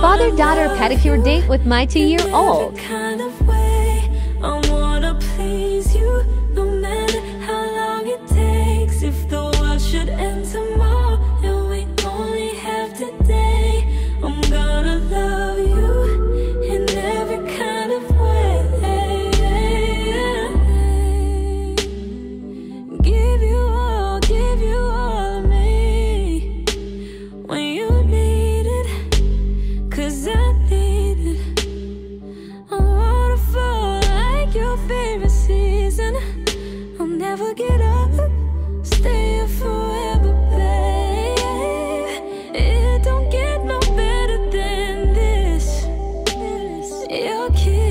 Father-daughter pedicure date with my two-year-old. never get up. Stay here forever, babe. It don't get no better than this. Your kiss